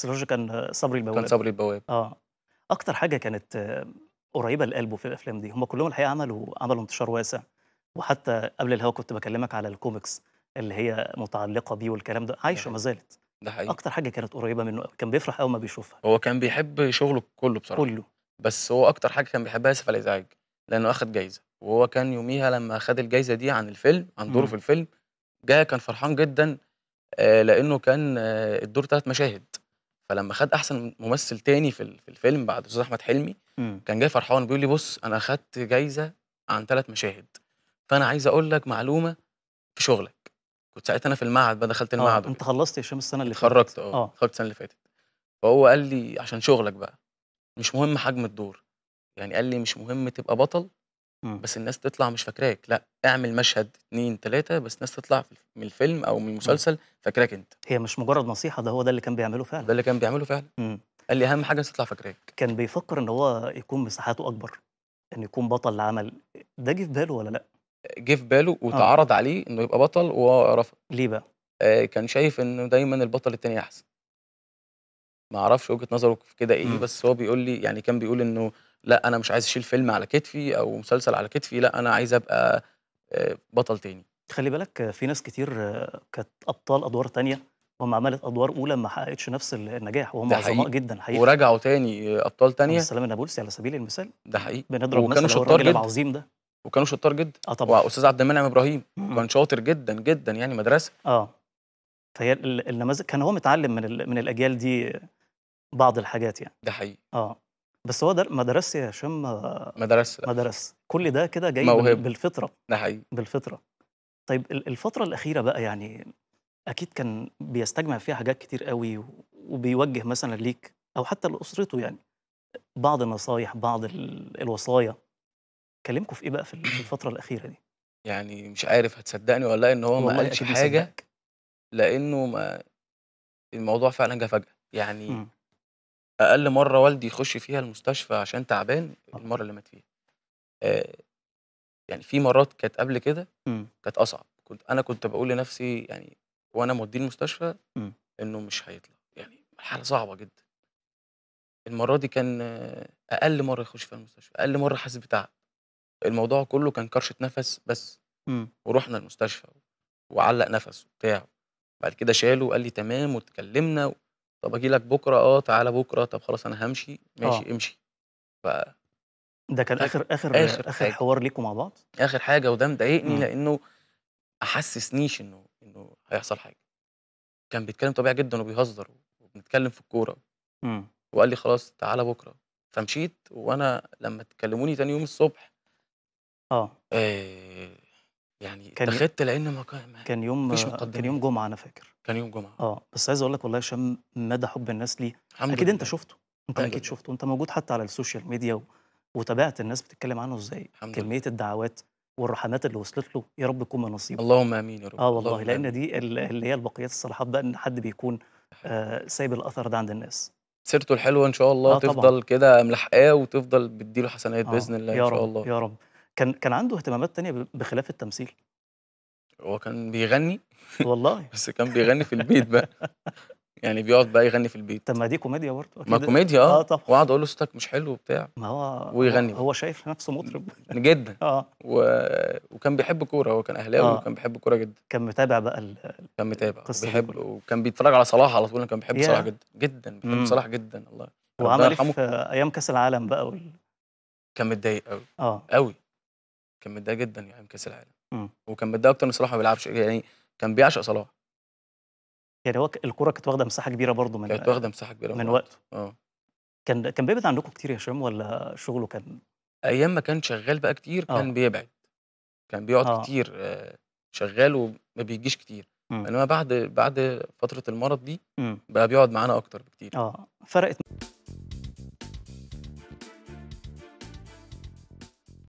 سيرج كان صبري البواب. كان صبري البواب. آه. أكتر حاجة كانت قريبة لقلبه في الأفلام دي هم كلهم الحقيقة عملوا عملوا انتشار واسع. وحتى قبل الهوا كنت بكلمك على الكوميكس اللي هي متعلقة بيه والكلام ده. عايشة. ما زالت. ده حقيقي. أكتر حاجة كانت قريبة منه كان بيفرح اول ما بيشوفها. هو كان بيحب شغله كله بصراحة. كله. بس هو أكتر حاجة كان بيحبها آسف على الإزعاج لأنه أخد جايزة. وهو كان يوميها لما خد الجايزة دي عن الفيلم عن دوره. في الفيلم جاي كان فرحان جدا آه، لأنه كان آه، الدور ثلاث مشاهد فلما خد أحسن ممثل تاني في ال- في الفيلم بعد أستاذ أحمد حلمي مم. كان جاي فرحان بيقول لي بص أنا أخدت جايزة عن ثلاث مشاهد. فأنا عايز أقول لك معلومة في شغلك. كنت ساعتها أنا في المعهد بقى دخلت آه المعهد. أنت خلصت يا هشام السنة اللي فاتت. آه آه. اتخرجت السنة اللي فاتت. فهو قال لي عشان شغلك بقى مش مهم حجم الدور. يعني قال لي مش مهم تبقى بطل مم. بس الناس تطلع مش فاكراك. لا اعمل مشهد اتنين تلاتة بس الناس تطلع من الفيلم أو من المسلسل فاكراك انت. هي مش مجرد نصيحة ده هو ده اللي كان بيعمله ده فعلا اللي كان بيعمله فعلا. مم. قال لي أهم حاجة الناس تطلع فاكراك. كان بيفكر إن هو يكون مساحاته أكبر إن يكون بطل العمل. ده جه في باله ولا لأ؟ جه في باله واتعرض عليه إنه يبقى بطل وهو رفض. ليه بقى؟ آه، كان شايف إنه دايما البطل التاني أحسن. ما أعرفش وجهة نظره في كده إيه مم. بس هو بيقول لي يعني كان بيقول إنه لأ أنا مش عايز أشيل فيلم على كتفي أو مسلسل على كتفي لأ أنا عايز أبقى آه، بطل تاني. خلي بالك في ناس كتير آه، كانت أبطال أدوار تانية وما عملت أدوار أولى ما حققتش نفس النجاح وهم عظماء. جدا حقيقي. ورجعوا تاني آه، أبطال تانية. السلام النابلسي على سبيل المثال. ده حقيقي. بنضرب وكانوا شطار جدا. العظيم ده. وكانوا شطار جدا آه طبعا. وأستاذ عبد المنعم إبراهيم. كان شاطر جدا جدا يعني مدرسة. آه. فهي ال- النماذج كان هو متعلم من من الأجيال دي بعض الحاجات يعني. ده حقيقي. آه. بس هو در... ما درسش يا هشام آه، مدرسة. ما درس كل ده كده جاي موهبة. بالفطرة. ده حقيقي. بالفطرة. طيب ال- الفترة الأخيرة بقى يعني أكيد كان بيستجمع فيها حاجات كتير قوي وبيوجه مثلا ليك أو حتى لأسرته يعني. بعض النصايح بعض ال- الوصايا. كلمكم في إيه بقى في ال- في الفترة الأخيرة دي؟ يعني مش عارف هتصدقني ولا لا إن هو ما قالش حاجة. لأنه ما الموضوع فعلا جه فجأة. يعني مم. أقل مرة والدي يخش فيها المستشفى عشان تعبان آه. المرة اللي مات فيها آه، يعني في مرات كانت قبل كده. كانت أصعب كنت أنا كنت بقول لنفسي يعني وأنا موديه المستشفى. إنه مش هيطلع يعني حالة صعبة جدا المرة دي كان أقل مرة يخش فيها المستشفى أقل مرة حاسس بتعب الموضوع كله كان كرشة نفس بس مم. ورحنا المستشفى وعلق نفس وبتاع بعد كده شاله وقال لي تمام واتكلمنا. طب أجي لك بكرة آه تعالى بكرة طب خلاص أنا همشي ماشي آه. امشي ده كان آخر- آخر آخر آخر آخر حاجة. حوار ليكم مع بعض آخر حاجة وده مضايقني مم. لأنه ما حسسنيش إنه إنه هيحصل حاجة كان بيتكلم طبيعي جدا وبيهزر وبنتكلم في الكورة مم. وقال لي خلاص تعالى بكرة فمشيت وأنا لما تكلموني تاني يوم الصبح آه آه يعني كان اتخذت لأن ما كان ما- كان يوم مفيش كان. يوم جمعة أنا فاكر. كان يوم جمعة. آه بس عايز أقول لك والله يا هشام مدى حب الناس ليه. الحمد أكيد أنت لله. شفته. أنت أكيد لله. شفته. أنت موجود حتى على السوشيال ميديا و... وتابعت الناس بتتكلم عنه إزاي. كمية الدعوات والرحمات اللي وصلت له. يا رب يكون من نصيبه اللهم آمين يا رب. آه والله لأن. دي ال- اللي هي الباقيات الصالحات بقى إن حد بيكون آه سايب الأثر ده عند الناس. سيرته الحلوة إن شاء الله آه. تفضل كده ملحقاه وتفضل بتديله حسنات آه بإذن الله إن شاء الله. يا رب. كان كان عنده اهتمامات تانية بخلاف التمثيل. هو كان بيغني؟ والله. بس كان بيغني في البيت بقى. يعني بيقعد بقى يغني في البيت. طب ما دي كوميديا برضه ما. كوميديا آه. آه طبعا. واقعد أقول له صوتك مش حلو وبتاع. ما هو ويغني. هو, شايف نفسه مطرب. جدا. آه. و... وكان بيحب كورة هو كان أهلاوي آه. وكان بيحب كورة جدا. كان متابع بقى ال... كان متابع كلها. وكان بيتفرج على صلاح على طول كان بيحب ياه. صلاح جدا جدا بيحب مم. صلاح جدا الله. وعمل يرحمه في أيام كأس العالم بقى وال... كان متضايق قوي آه. قوي كان متضايق جدا يعني كأس العالم. وكان متضايق أكتر ان صلاح ما بيلعبش يعني كان بيعشق صلاح يعني هو الكوره كانت واخدة مساحة كبيرة برضه من كانت واخدة مساحة كبيرة من وقته. آه كان كان بيبعد عنكم كتير يا هشام ولا شغله كان أيام ما كان شغال بقى كتير. كان بيبعد كان بيقعد آه. كتير آه، شغال وما بيجيش كتير. إنما بعد بعد فترة المرض دي. بقى بيقعد معانا أكتر بكتير آه فرقت